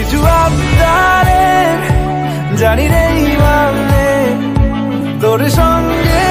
কিছু আবদারে জানি রে মানে তোর সঙ্গে